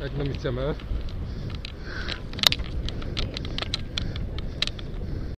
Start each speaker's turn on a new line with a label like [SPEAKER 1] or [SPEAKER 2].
[SPEAKER 1] jak na misję MF